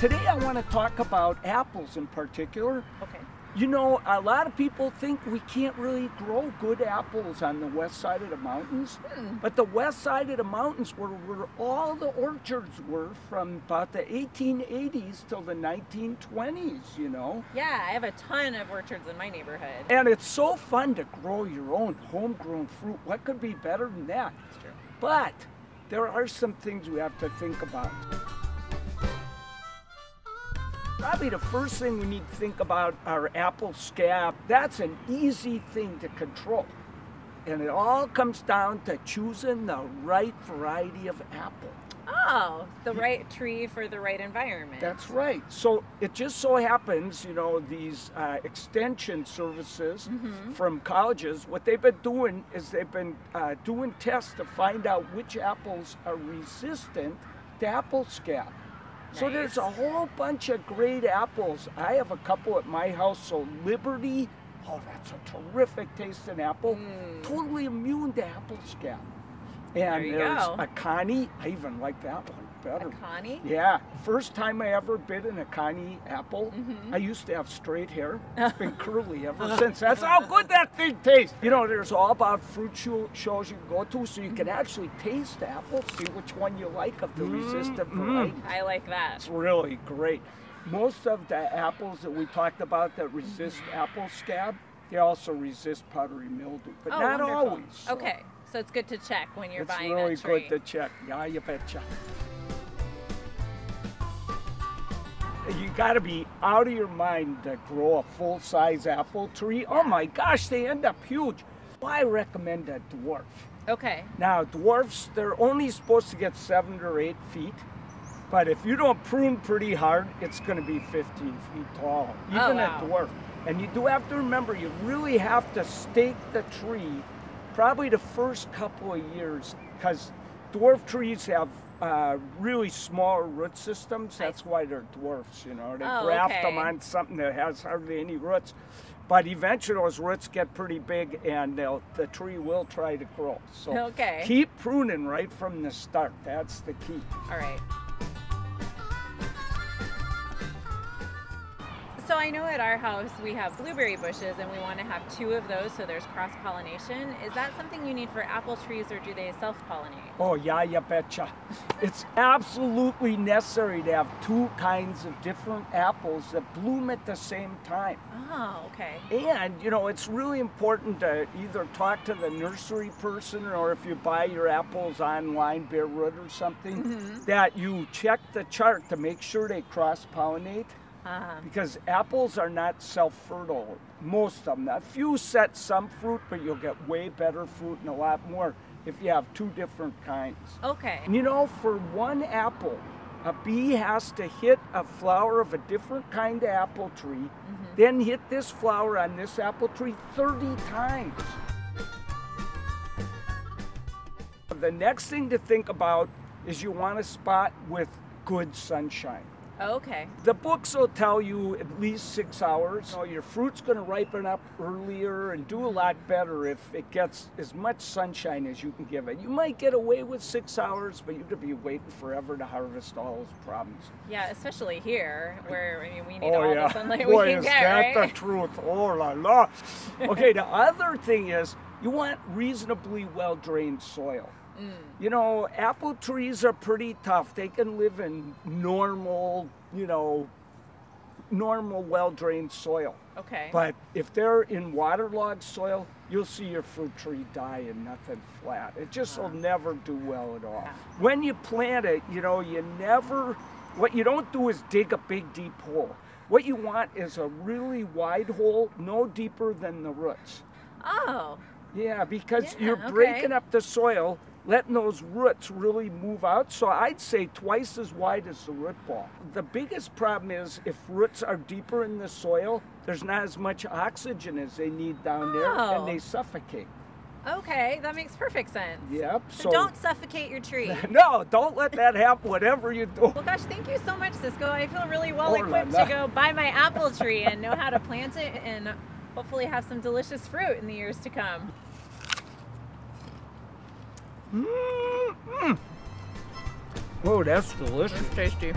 Today I want to talk about apples in particular. Okay. You know, a lot of people think we can't really grow good apples on the west side of the mountains, Hmm. but the west side of the mountains were where all the orchards were from about the 1880s till the 1920s, you know. Yeah, I have a ton of orchards in my neighborhood. And it's so fun to grow your own homegrown fruit. What could be better than that? That's true. But there are some things we have to think about. Probably the first thing we need to think about our apple scab. That's an easy thing to control. And it all comes down to choosing the right variety of apple. Oh, the right tree for the right environment. That's right. So it just so happens, you know, these uh, extension services Mm-hmm. from colleges, what they've been doing is they've been uh, doing tests to find out which apples are resistant to apple scab. So there's a whole bunch of great apples. I have a couple at my house. So Liberty, oh, that's a terrific tasting apple. Mm. Totally immune to apple scab. And you there's go. Akane. I even like that one better. Akane? Yeah, first time I ever bit an Akane apple, Mm-hmm. I used to have straight hair. It's been curly ever since. That's how good that thing tastes. You know, there's all about fruit show, shows you can go to, so you can Mm-hmm. actually taste the apple, see which one you like of the resistant Mm-hmm. variety. I like that. It's really great. Most of the apples that we talked about that resist Mm-hmm. apple scab, they also resist powdery mildew, but Oh, not wonderful. always. so Okay, so it's good to check when you're It's buying really a tree. good to check. Yeah, you betcha. You got to be out of your mind to grow a full-size apple tree. Oh my gosh, they end up huge. Well, I recommend a dwarf. Okay. Now, dwarfs, they're only supposed to get seven or eight feet. But if you don't prune pretty hard, it's going to be 15 feet tall, oh, even Oh, wow. a dwarf. And you do have to remember, you really have to stake the tree probably the first couple of years because dwarf trees have uh, really small root systems. That's why they're dwarfs, you know. They Oh, graft okay. them on something that has hardly any roots. But eventually those roots get pretty big and they'll, the tree will try to grow. So Okay. keep pruning right from the start. That's the key. All right. So I know at our house we have blueberry bushes and we want to have two of those so there's cross pollination. Is that something you need for apple trees or do they self pollinate? Oh, yeah, you betcha. It's absolutely necessary to have two kinds of different apples that bloom at the same time. Oh, okay. And, you know, it's really important to either talk to the nursery person or if you buy your apples online, bare root or something, mm-hmm. that you check the chart to make sure they cross pollinate. Uh, Because apples are not self-fertile, most of them. A few set some fruit, but you'll get way better fruit and a lot more if you have two different kinds. okay. And you know, for one apple, a bee has to hit a flower of a different kind of apple tree, then hit this flower on this apple tree 30 times. The next thing to think about is you want a spot with good sunshine. Oh, okay. The books will tell you at least six hours. You know, your fruit's going to ripen up earlier and do a lot better if it gets as much sunshine as you can give it. You might get away with six hours, but you're going to be waiting forever to harvest all those problems. Yeah, especially here where I mean we need oh all yeah, the sunlight boy, we can is get, that right? the truth? Oh la la. Okay, the other thing is you want reasonably well drained soil. Mm. You know, apple trees are pretty tough. They can live in normal, you know, normal, well drained soil. Okay. But if they're in waterlogged soil, you'll see your fruit tree die and nothing flat. It just will never do well at all. Yeah. When you plant it, you know, you never, what you don't do is dig a big deep hole. What you want is a really wide hole, no deeper than the roots. oh. Yeah, because Yeah, you're okay. breaking up the soil, letting those roots really move out. So I'd say twice as wide as the root ball. The biggest problem is if roots are deeper in the soil, there's not as much oxygen as they need down there Oh. and they oh. suffocate. Okay, that makes perfect sense. Yep. So, don't suffocate your tree. No, don't let that happen, whatever you do. Well, gosh, thank you so much, Ciscoe. I feel really well Oh, la, equipped to go buy my apple tree and know how to plant it and hopefully have some delicious fruit in the years to come. Mm-mm. Oh, that's delicious. tasty.